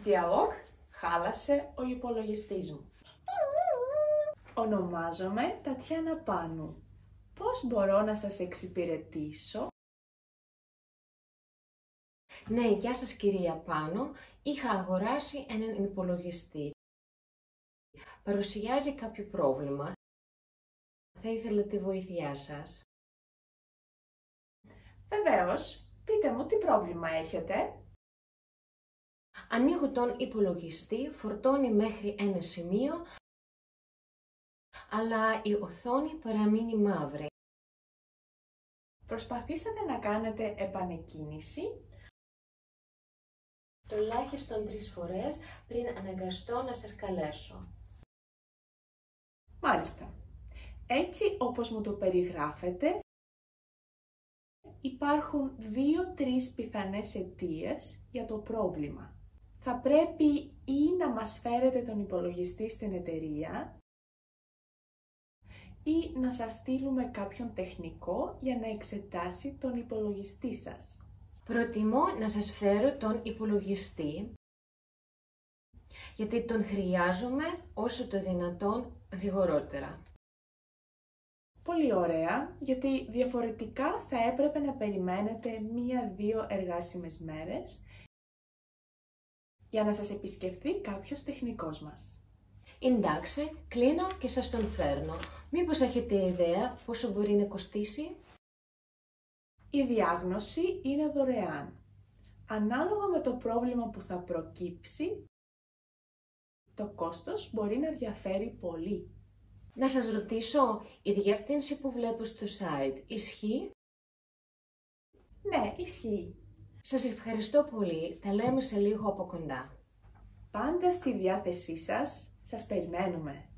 Διαλόγ, χάλασε ο υπολογιστής μου. Ονομάζομαι Τατιάνα Πάνου. Πώς μπορώ να σας εξυπηρετήσω; Ναι, γεια σας κυρία Πάνο. Είχα αγοράσει έναν υπολογιστή. Παρουσιάζει κάποιο πρόβλημα. Θα ήθελα τη βοήθειά σας. Βεβαίως, πείτε μου τι πρόβλημα έχετε. Ανοίγω τον υπολογιστή, φορτώνει μέχρι ένα σημείο, αλλά η οθόνη παραμείνει μαύρη. Προσπαθήσατε να κάνετε επανεκκίνηση; Τουλάχιστον τρεις φορές πριν αναγκαστώ να σας καλέσω. Μάλιστα. Έτσι όπως μου το περιγράφετε, υπάρχουν δύο-τρεις πιθανές αιτίες για το πρόβλημα. Θα πρέπει ή να μας φέρετε τον υπολογιστή στην εταιρεία ή να σας στείλουμε κάποιον τεχνικό για να εξετάσει τον υπολογιστή σας. Προτιμώ να σας φέρω τον υπολογιστή, γιατί τον χρειάζομαι όσο το δυνατόν γρηγορότερα. Πολύ ωραία, γιατί διαφορετικά θα έπρεπε να περιμένετε μία-δύο εργάσιμες μέρες για να σας επισκεφθεί κάποιος τεχνικός μας. Εντάξει, κλείνω και σας τον φέρνω. Μήπως έχετε ιδέα πόσο μπορεί να κοστίσει; Η διάγνωση είναι δωρεάν. Ανάλογα με το πρόβλημα που θα προκύψει, το κόστος μπορεί να διαφέρει πολύ. Να σας ρωτήσω, η διεύθυνση που βλέπω στο site ισχύει; Ναι, ισχύει. Σας ευχαριστώ πολύ. Τα λέμε σε λίγο από κοντά. Πάντα στη διάθεσή σας, σας περιμένουμε.